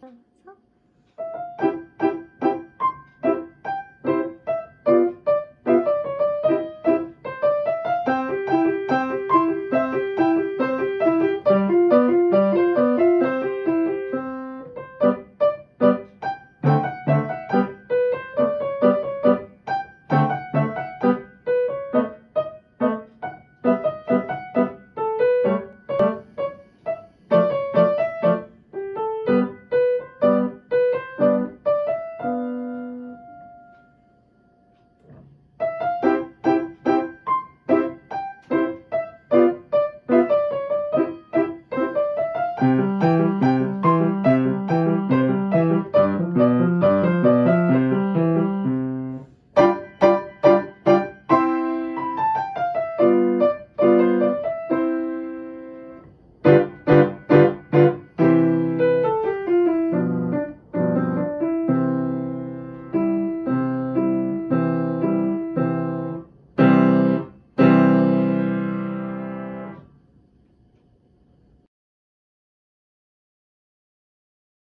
그래서